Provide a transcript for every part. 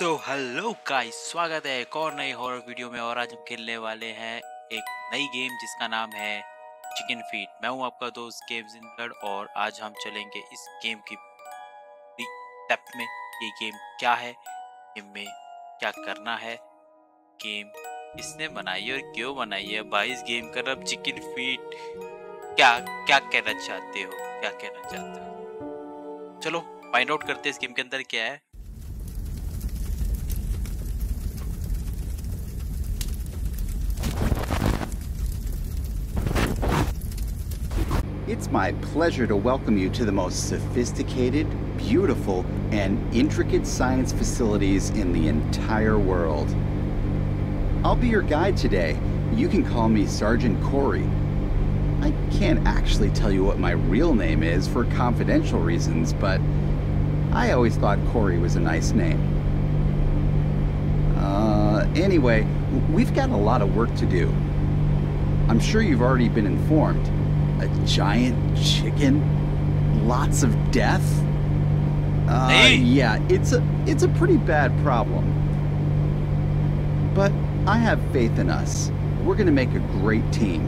तो hello guys स्वागत है एक और नई हॉरर वीडियो में और आज हम खेलने वाले हैं एक नई गेम जिसका नाम है चिकन फीट मैं हूँ आपका दोस्त गेम जिंदगढ़ और आज हम चलेंगे इस गेम की डेप्थ में ये गेम क्या है गेम में क्या करना है गेम किसने बनाई है और क्यों बनाई है। भाई, इस गेम का नाम चिकन फीट क्या क्या कहना चाहते हो? क्या कहना चाहते हो? चलो फाइंड आउट करते हैं इस गेम के अंदर क्या है। It's my pleasure to welcome you to the most sophisticated, beautiful, and intricate science facilities in the entire world. I'll be your guide today. You can call me Sergeant Corey. I can't actually tell you what my real name is for confidential reasons, but I always thought Corey was a nice name. Uh, anyway, we've got a lot of work to do. I'm sure you've already been informed. A giant chicken? Lots of death? Uh, Hey! yeah, it's a it's a pretty bad problem. But I have faith in us. We're gonna make a great team.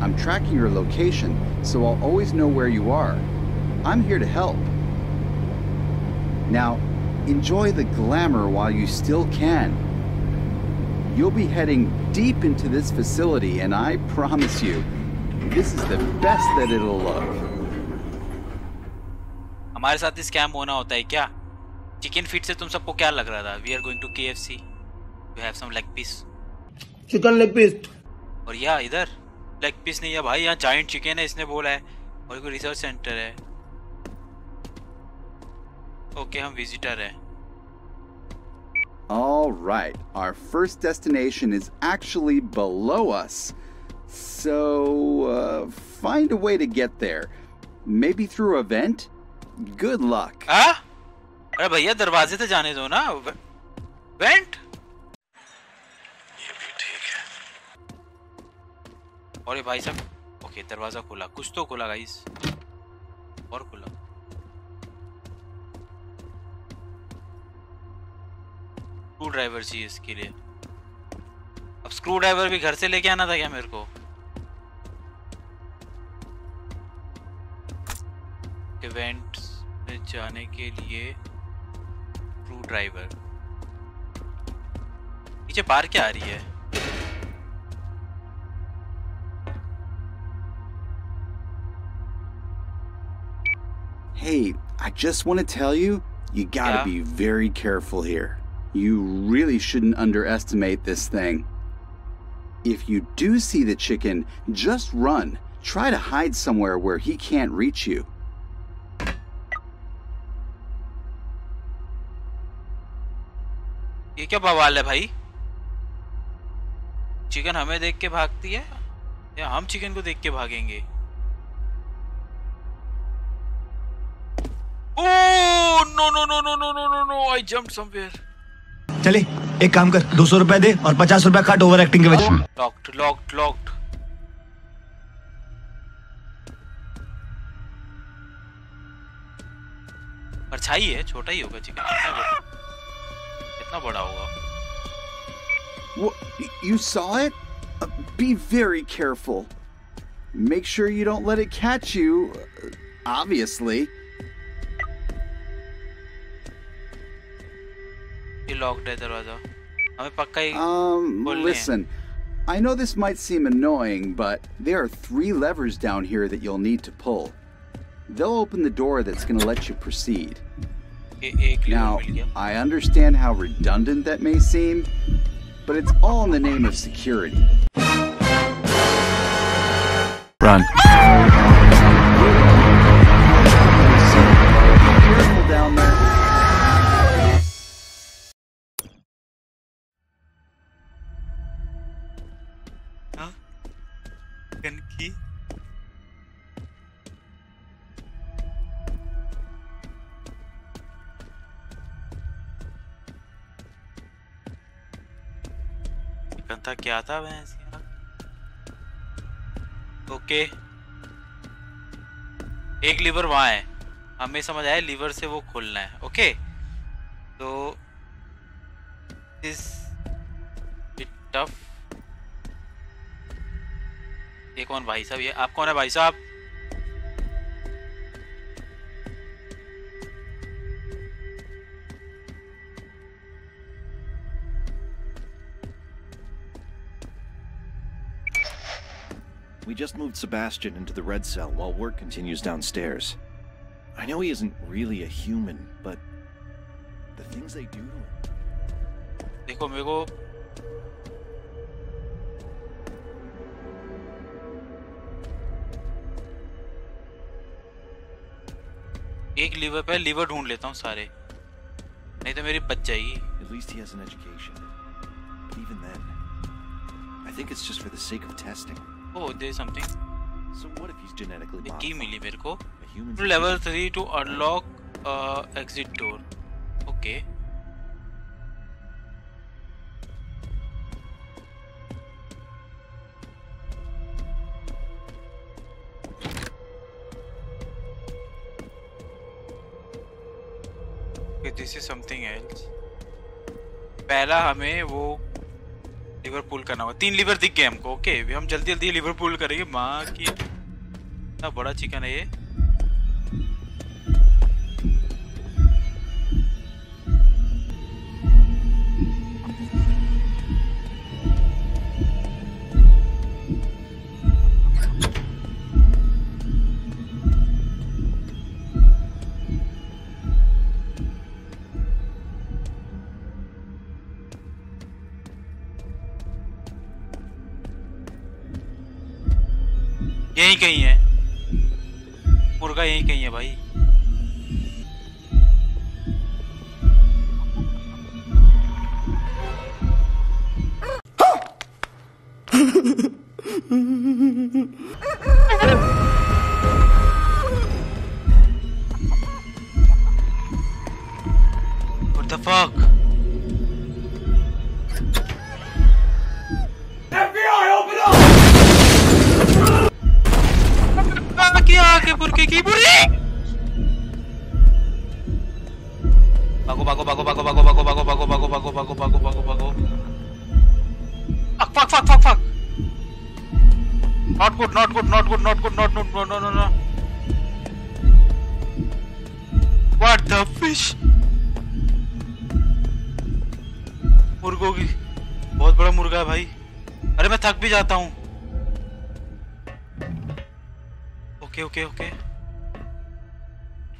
I'm tracking your location, so I'll always know where you are. I'm here to help. Now, enjoy the glamour while you still can. You'll be heading deep into this facility, and I promise you, this is the best that it'll look. हमारे साथ scam होना होता है क्या? Chicken feet से तुम सबको क्या लग रहा था? We are going to K F C you have some leg piece chicken leg piece और या इधर? लेग पीस नहीं है भाई यहाँ जाइंट चिकन है इसने बोला है। और कोई रिसर्च सेंटर है। ओके हम विजिटर हैं। All right, our first destination is actually below us. So, uh, find a way to get there. Maybe through a vent? Good luck. हाँ? अरे भैया दरवाजे से जाने दो ना। और ये भाई साहब ओके दरवाज़ा खुला। कुछ तो खुला गाइस और खुला। स्क्रू ड्राइवर चाहिए इसके लिए। अब स्क्रू ड्राइवर भी घर से लेके आना था क्या मेरे को? इवेंट में जाने के लिए स्क्रू ड्राइवर पीछे बाहर क्या आ रही है Hey, I just want to tell you, you gotta Yeah? be very careful here. You really shouldn't underestimate this thing. If you do see the chicken, just run. Try to hide somewhere where he can't reach you. क्या बवाल है भाई? Chicken हमें देख के भागती है या हम चिकन को देख के भागेंगे? ओह no no no no no no no no I jump somewhere चले एक काम कर दो सौ रुपए दे और पचास रुपए काट ओवर एक्टिंग के वजह लॉक्ड लॉक्ड लॉक्ड परछाई है छोटा ही होगा चिकन। कितना बड़ा कितना बड़ा होगा What? You saw it? Uh, be very careful. Make sure you don't let it catch you. uh, Obviously. ये लॉक्ड है दरवाजा हमें पक्का ही Um, Only. listen. I know this might seem annoying, but there are three levers down here that you'll need to pull. They'll open the door that's going to let you proceed. now, I understand how redundant that may seem, but it's all in the name of security. Run. क्या था भैंस यार okay. एक liver वहाँ है। हमें समझ आया लीवर से वो खोलना है, ओके? तो इस टफ ये कौन भाई साहब, ये आप कौन है भाई साहब? We just moved Sebastian into the red cell while work continues downstairs. I know he isn't really a human, but the things they do to him. देखो मेरे को एक लीवर पे लीवर ढूंढ लेता हूँ सारे नहीं तो मेरी बच जाएगी At least he has an education. But even then, I think it's just for the sake of testing. Oh there something So what if he's genetically modified? मिली मेरे को to level 3 to unlock uh, exit door okay okay this is something else पहला हमें वो lever pull करना होगा। तीन liver दिख गए हमको ओके हम जल्दी जल्दी लिवरपूल पुल करेंगे। माँ की इतना बड़ा चिकन है ये। कहीं है। मुर्गा यहीं कहीं है भाई।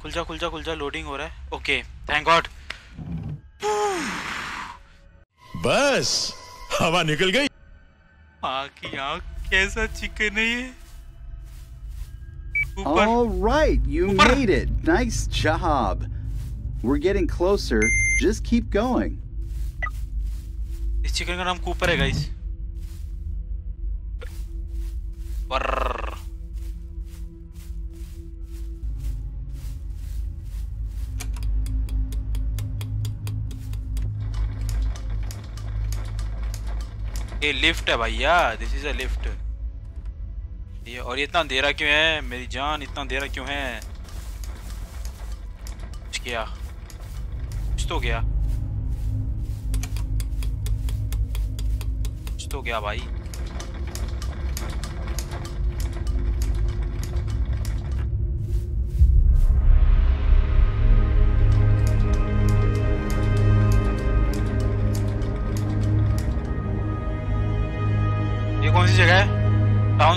खुल जा खुल जा खुल जा लोडिंग हो रहा है ओके थैंक गॉड बस हवा निकल गई की आँख कैसा चिकन है ये ऊपर All right, you made it. Nice job. We're getting closer. Just keep going. इस चिकन का नाम कूपर है गाइस ये लिफ्ट है भैया दिस इज़ अ लिफ्ट ये, और ये इतना देरा क्यों है? मेरी जान इतना देरा क्यों है? कुछ किया? कुछ तो गया कुछ तो गया भाई।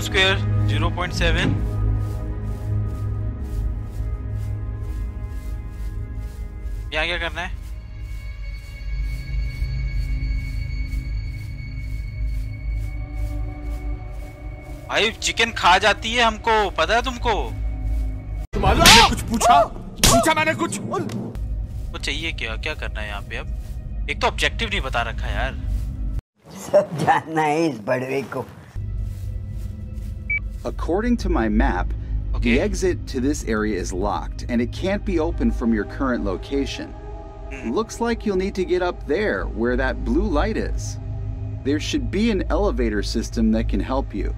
स्क्वायर 0.7 यहाँ क्या करना है? भाई चिकन खा जाती है हमको पता है तुमको? कुछ पूछा? पूछा मैंने कुछ? वो चाहिए क्या? क्या करना है यहाँ पे अब? एक तो ऑब्जेक्टिव नहीं बता रखा यार। सब जानना है इस बड़वे को। According to my map, okay. the exit to this area is locked, and it can't be opened from your current location. Mm. Looks like you'll need to get up there, where that blue light is. There should be an elevator system that can help you.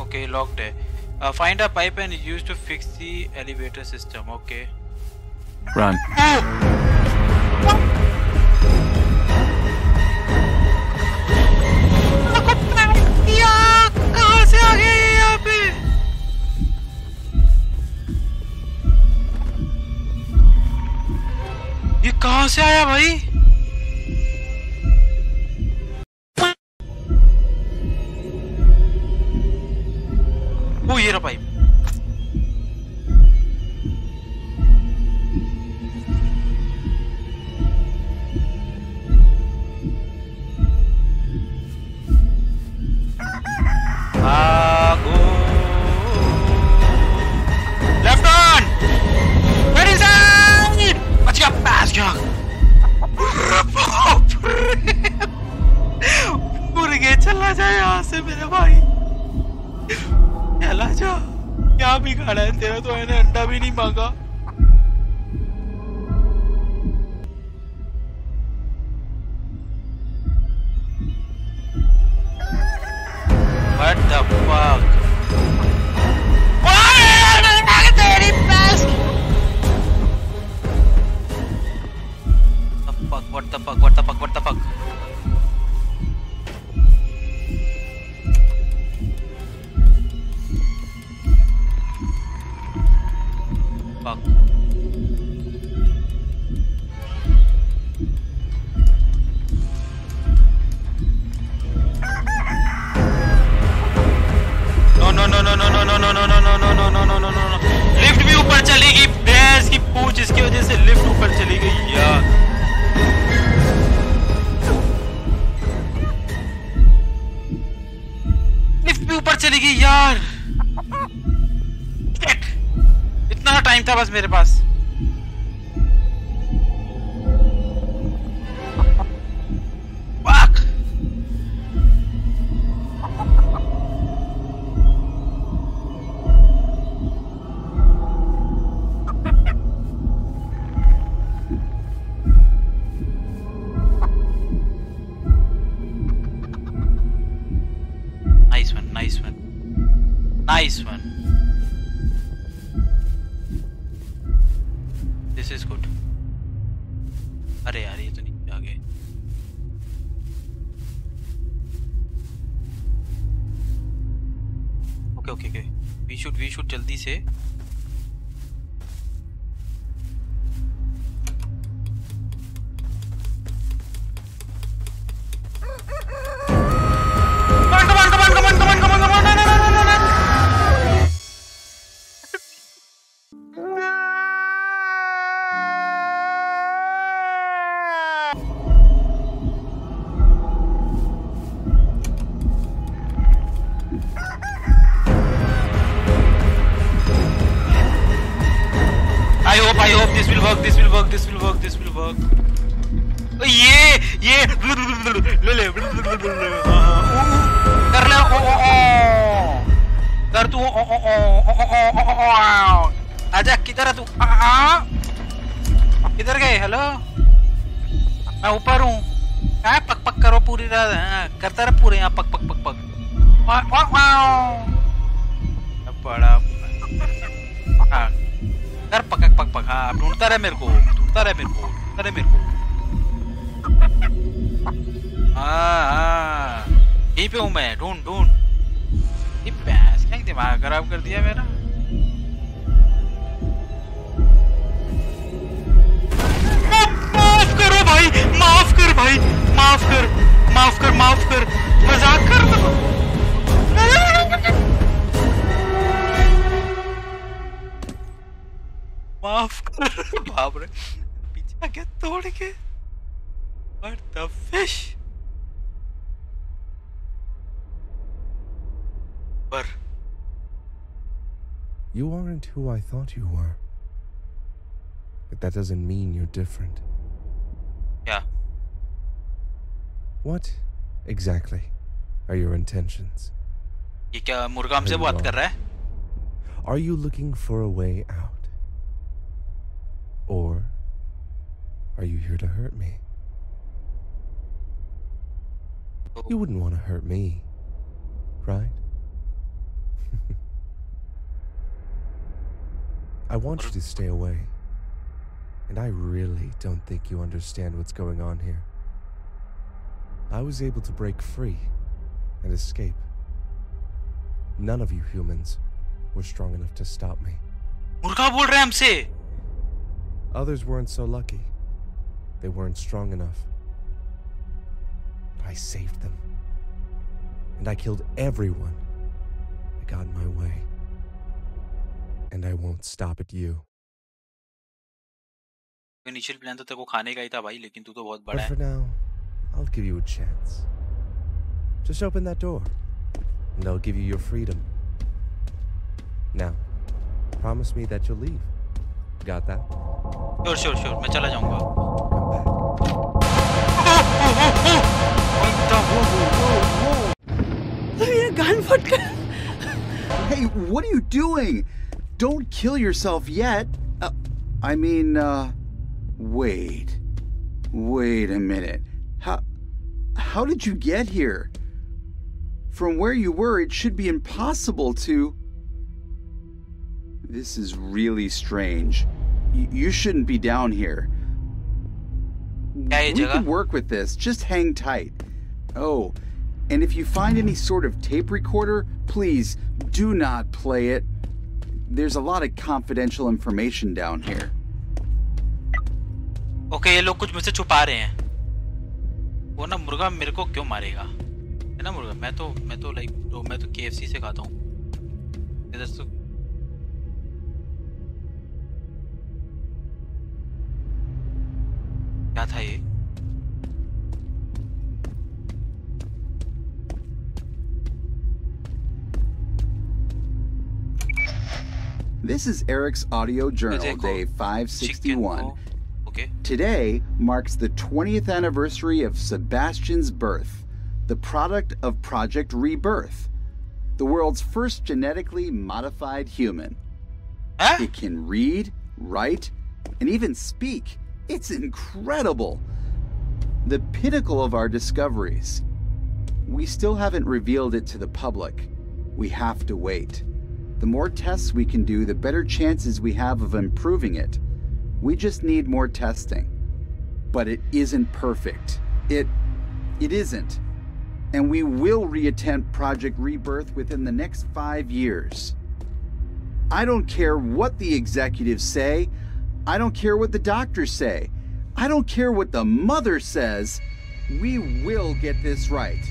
Okay, locked. Uh, find a pipe and use to fix the elevator system. Okay. Run. कहाँ से आया भाई क्या खाना है तेरा तो मैंने अंडा भी नहीं मांगा। बस मेरे पास। कर पक पक पक हाँ ढूंढता रहे मेरे को, ढूंढता रहे मेरे को, ढूंढता रहे मेरे को। हाँ हाँ। यहीं पे हूँ मैं, ढूंढ ढूंढ। ये भैंस क्या दिमाग खराब कर दिया मेरा। माफ़ करो भाई, माफ़ कर भाई, माफ़ कर माफ़ कर माफ़ कर। मज़ाक कर माफ कर बाप रे पीछे आके तोड़ के What the fish? पर You aren't who I thought you were. But that doesn't mean you're different. क्या What exactly are your intentions? ये क्या मुर्गा हमसे Very बात well. कर रहा है Are you looking for a way out? Or are you here to hurt me? You wouldn't want to hurt me, right? I want you to stay away. And I really don't think you understand what's going on here. I was able to break free and escape. None of you humans were strong enough to stop me. बोल हमसे Others weren't so lucky. They weren't strong enough. But I saved them. And I killed everyone that got in my way. And I won't stop at you. Initial plan तो तेरे को खाने का ही था भाई लेकिन तू तो बहुत But बड़ा for है now, I'll give you a chance. Just open that door, and I'll give you your freedom. Now, promise me that you'll leave. Got that? Sure sure sure मैं चला जाऊंगा Come back. मेरा कान फट गया Hey, what are you doing? Don't kill yourself yet. Uh, I mean, uh, wait. Wait a minute. How how did you get here? From where you were, it should be impossible to This is really strange. Y- you shouldn't be down here. क्या ये We जगह can work with this. Just hang tight. Oh, and if you find any sort of tape recorder, please do not play it. There's a lot of confidential information down here. Okay ये लोग कुछ मुझसे छुपा रहे हैं वो ना मुर्गा मेरे को क्यों मारेगा है ना मुर्गा मैं तो मैं तो लाइक तो मैं तो केएफसी से खाता हूँ था ये This is Eric's audio journal, day 561. Okay. Today marks the 20th anniversary of Sebastian's birth, the product of Project Rebirth, the world's first genetically modified human. Huh? It can read, write, and even speak. It's incredible. The pinnacle of our discoveries. We still haven't revealed it to the public. We have to wait. The more tests we can do, the better chances we have of improving it. We just need more testing. But it isn't perfect. It it isn't. And we will reattempt Project Rebirth within the next 5 years. I don't care what the executives say. I don't care what the doctors say. I don't care what the mother says. We will get this right.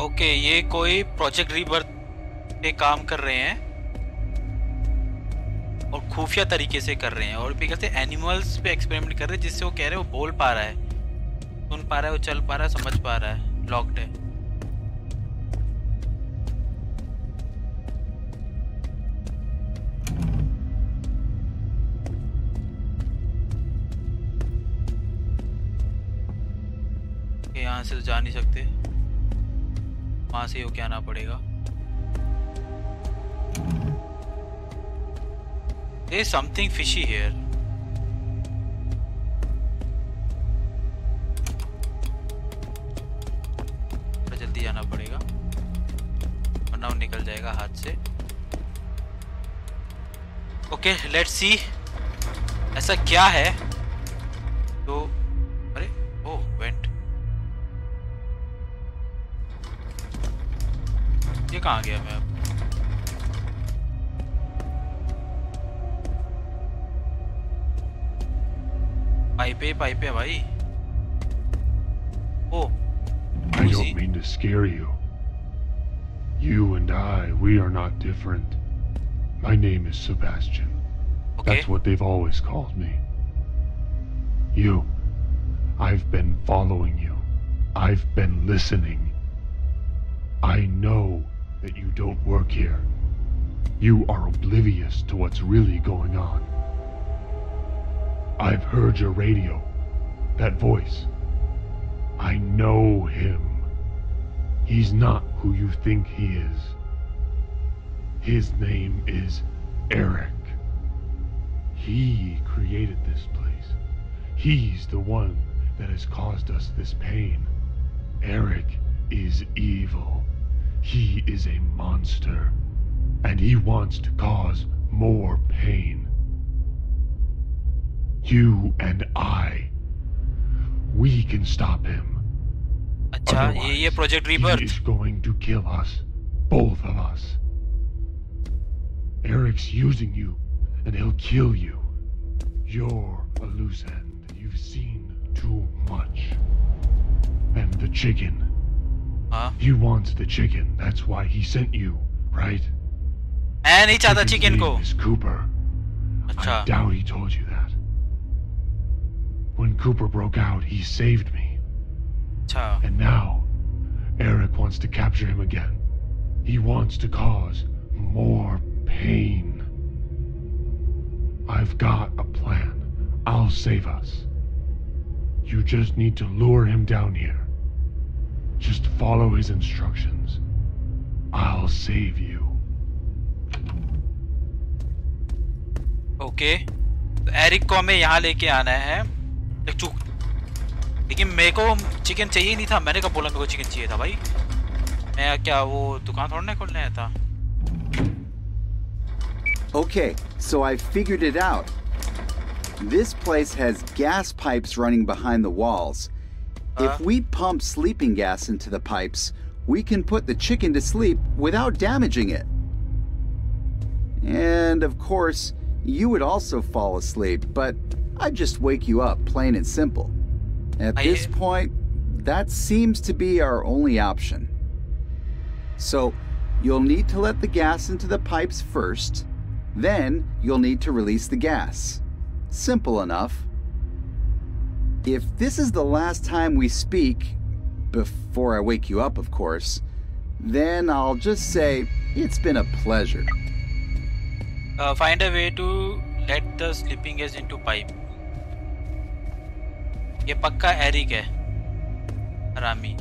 Okay ये कोई project rebirth पे काम कर रहे हैं और खुफिया तरीके से कर रहे हैं और भी कहते हैं एनिमल्स पे एक्सपेरिमेंट कर रहे हैं जिससे वो कह रहे हैं वो बोल पा रहा है सुन पा रहा है वो चल पा रहा है समझ पा रहा है लॉक्ड है से तो जा नहीं सकते। वहाँ से होके आना पड़ेगा। There is something fishy here. जल्दी जाना पड़ेगा। निकल जाएगा हाथ से। ओके लेट्स सी ऐसा क्या है? तो ये कहाँ गया मैं अब पाइप है पाइप है भाई ओ I Easy. don't mean to scare you. You and I, we are not different. My name is Sebastian. Okay That's what they've always called me. You, I've been following you. I've been listening. I know that you don't work here. You are oblivious to what's really going on. I've heard your radio. That voice. I know him. He's not who you think he is. His name is Eric. He created this place. He's the one that has caused us this pain. Eric is evil. He is a monster. And he wants to cause more pain. You and I, we can stop him. अच्छा ये ये project He rebirth is going to kill us, both of us. Eric's using you, and he'll kill you. You're a loose end. You've seen too much. And the chicken. Huh? You want the chicken. That's why he sent you, right? And each other chicken ko. Is Cooper. Achha. I doubt he told you that. When Cooper broke out, he saved me. Achha. And now, Eric wants to capture him again. He wants to cause more pain. I've got a plan. I'll save us. You just need to lure him down here. Just follow his instructions. I'll save you. Okay तो Eric को हमें यहाँ लेके आना है एक चूक लेकिन मेरे को चिकन चाहिए नहीं था मैंने कब बोला मेरे को चिकन चाहिए था भाई मैं क्या वो दुकान थोड़ा ना खोलने आया था Okay, so I figured it out. This place has gas pipes running behind the walls. If uh-huh. we pump sleeping gas into the pipes, we can put the chicken to sleep without damaging it. And of course, you would also fall asleep, but I'd just wake you up, plain and simple. At I- this point, that seems to be our only option. So, you'll need to let the gas into the pipes first. Then, you'll need to release the gas. Simple enough. If this is the last time we speak, before I wake you up, of course, then I'll just say it's been a pleasure. Find a way to let the sleeping gas into pipe ये पक्का Eric है हरामी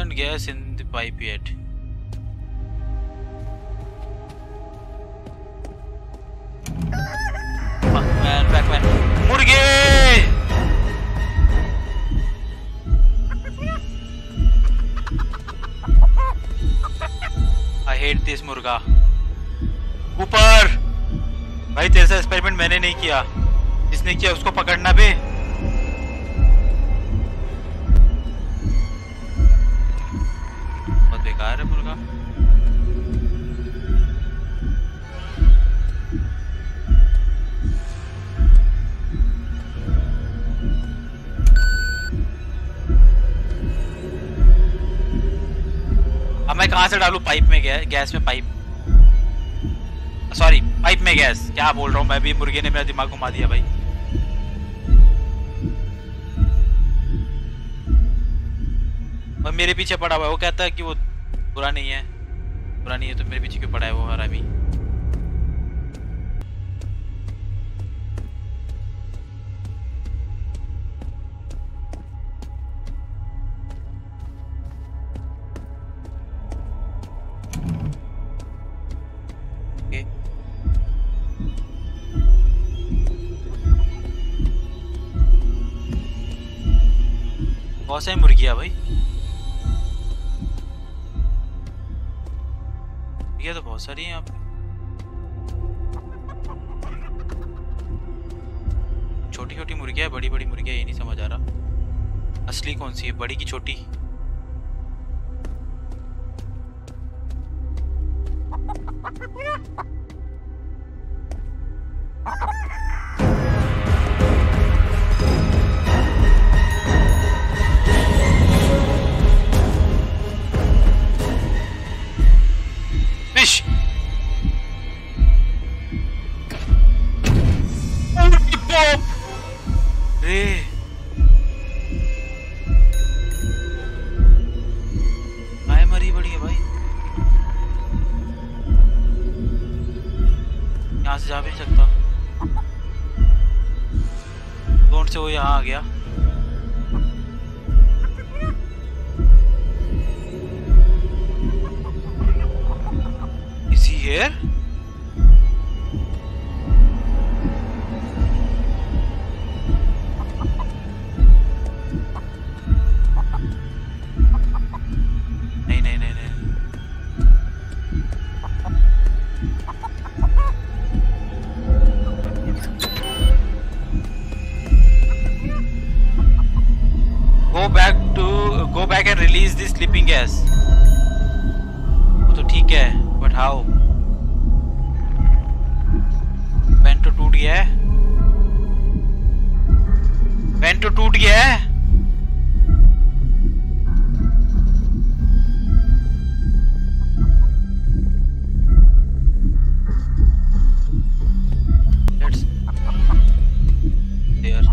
isn't gas in the pipe yet. Fuck man, back मुर्गे! I hate this मुर्गा. ऊपर! भाई तेरे से एक्सपेरिमेंट मैंने नहीं किया जिसने किया उसको पकड़ना बे कहाँ से डालू पाइप में गै, गैस में पाइप। सॉरी पाइप में गैस। क्या बोल रहा हूँ मैं? भी मुर्गे ने मेरा दिमाग घुमा दिया भाई। मेरे पीछे पड़ा हुआ है। वो कहता है कि वो बुरा नहीं है। बुरा नहीं है तो मेरे पीछे क्यों पड़ा है वो हरामी बहुत सारी मुर्गिया भाई? मुर्गिया तो बहुत सारी है यहाँ पे। छोटी छोटी मुर्गिया बड़ी बड़ी मुर्गिया, ये नहीं समझ आ रहा। असली कौन सी है? बड़ी की छोटी? तो टूट गया है।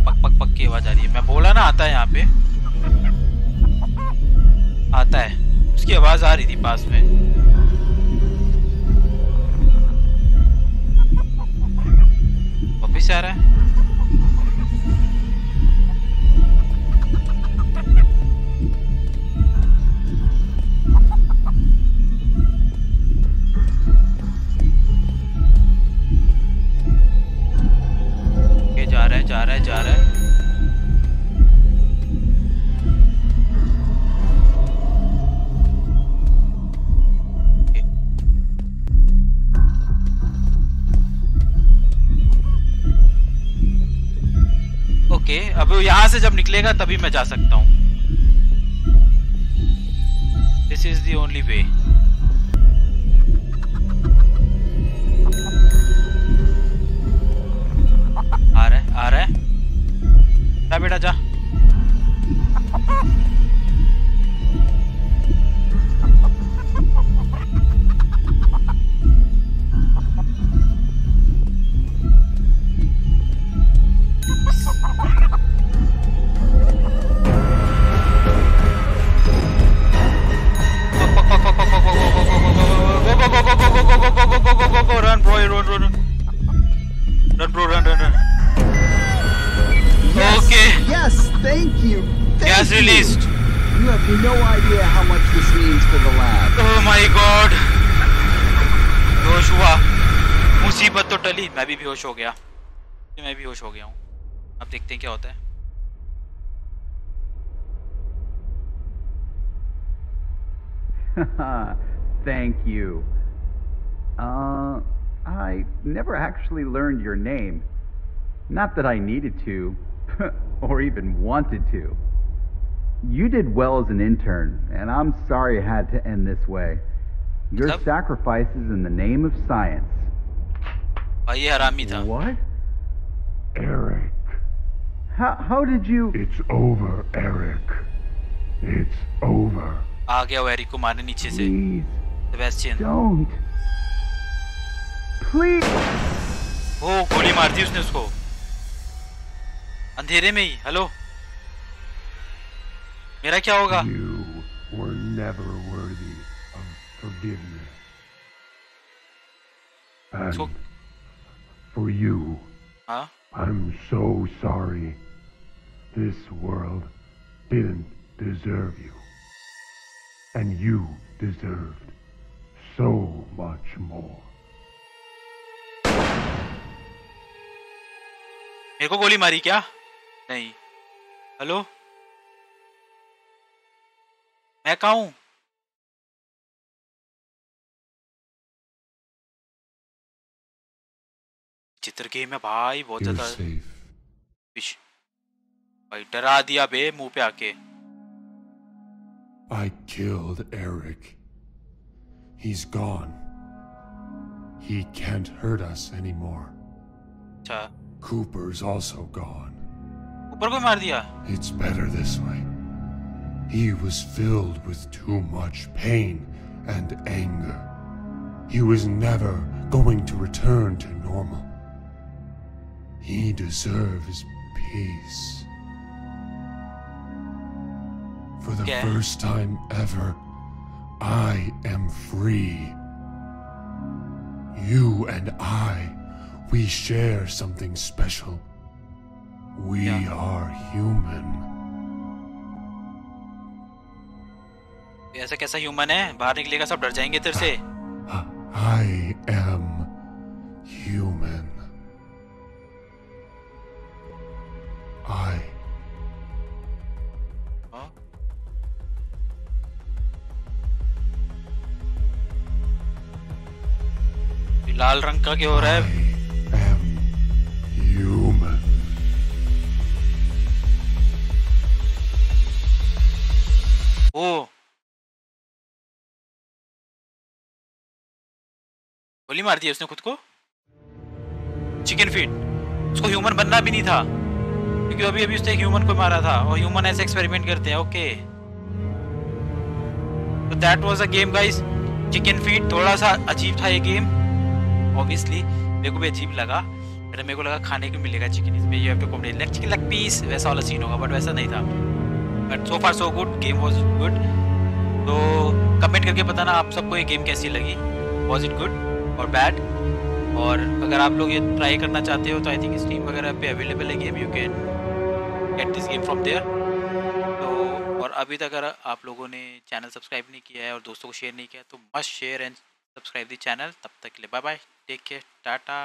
पक पक आवाज़ आ रही है। मैं बोला ना, आता है यहाँ पे। आता है। उसकी आवाज़ आ रही थी पास में। ओके अब यहाँ से जब निकलेगा, तभी मैं जा सकता हूँ। This is the only way आ रहा है, आ रहा है। बेटा, जा। मैं भी बेहोश हो गया मैं भी होश हो गया हूँ अब देखते हैं क्या होता है Thank you. Uh, I never actually learned your name. Not that I needed to, or even wanted to. You did well as an intern, and I'm sorry it had to end this way. Your Yep. sacrifices in the name of science. भाई ये हरामी था What? Eric. How, how did you. It's over, Eric. It's over. आ गया वो Eric को मारने नीचे से Please, सेबेस्टियन don't. Please. ओ गोली मार दी उसने उसको अंधेरे में ही हेलो मेरा क्या होगा You were never worthy of forgiveness. And So- for you, हाँ I'm so sorry. This world didn't deserve you. And you deserved so much more. मेरे को गोली मारी क्या नहीं हेलो मैं कहा हूं चित्र गेम है भाई बहुत You're ज्यादा safe. विश भाई डरा दिया बे मुंह पे आके I killed Eric. He's gone. He can't hurt us anymore. अच्छा Cooper's also gone. ऊपर कोई मार दिया It's better this way. He was filled with too much pain and anger. He was never going to return to normal. He deserves peace. For the Okay. first time ever, I am free. You and I, we share something special. We Yeah. are human. ऐसा कैसा human है बाहर निकलेगा सब डर जाएंगे तेरे से I am लाल रंग का क्या हो रहा है. ओ। गोली मार दी उसने खुद को? चिकन फीट उसको ह्यूमन बनना भी नहीं था। क्योंकि अभी अभी उसने ह्यूमन को मारा था और ह्यूमन ऐसे एक्सपेरिमेंट करते हैं ओके तो that was a game guys chicken feet थोड़ा सा अजीब था ये गेम ऑब्वियसली मेरे को भी अजीब लगा फिर मेरे को लगा खाने को मिलेगा चिकन इसमें, you have to complete like chicken leg piece वैसा वाला सीन होगा बट वैसा नहीं था। But so far so good game was good तो कमेंट करके बताना आप सबको ये गेम कैसी लगी। वॉज़ इट गुड और बैड और अगर आप लोग ये ट्राई करना चाहते हो तो आई थिंक स्टीम वगैरह पे अवेलेबल है game you can get this game from there तो और अभी तक अगर आप लोगों ने चैनल सब्सक्राइब नहीं किया है और दोस्तों को शेयर नहीं किया तो must share and subscribe the channel तब तक के लिए bye bye take care tata